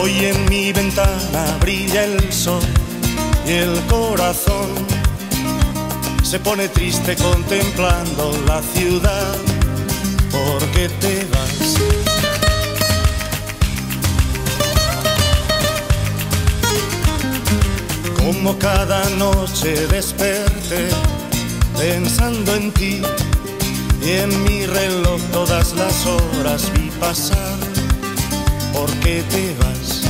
Hoy en mi ventana brilla el sol y el corazón se pone triste contemplando la ciudad porque te vas. Como cada noche desperté pensando en ti y en mi reloj todas las horas vi pasar porque te vas.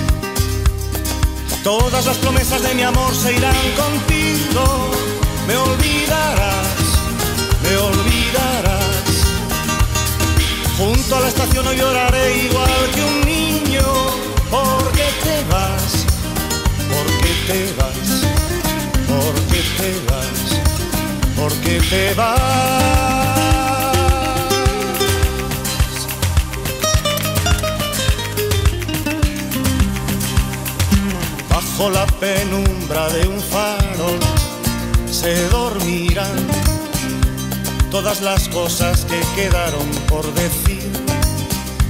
Todas las promesas de mi amor se irán contigo, me olvidarás, me olvidarás. Junto a la estación hoy lloraré bajo la penumbra de un farol se dormirán todas las cosas que quedaron por decir,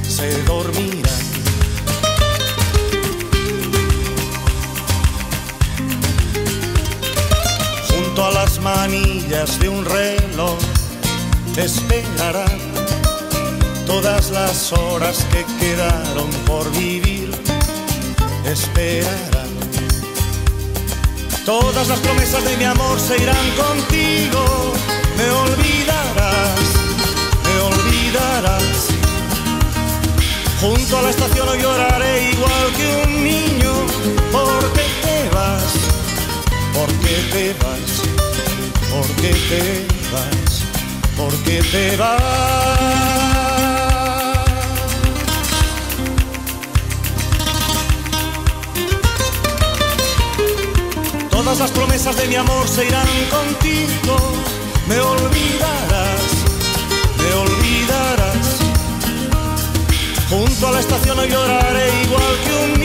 se dormirán. Junto a las manillas de un reloj esperarán todas las horas que quedaron por vivir, esperarán. Todas las promesas de mi amor se irán contigo, me olvidarás, me olvidarás. Junto a la estación hoy lloraré igual que un niño, porque te vas, porque te vas, porque te vas, porque te vas. Todas las promesas de mi amor se irán contigo, me olvidarás, me olvidarás. Junto a la estación hoy lloraré igual que un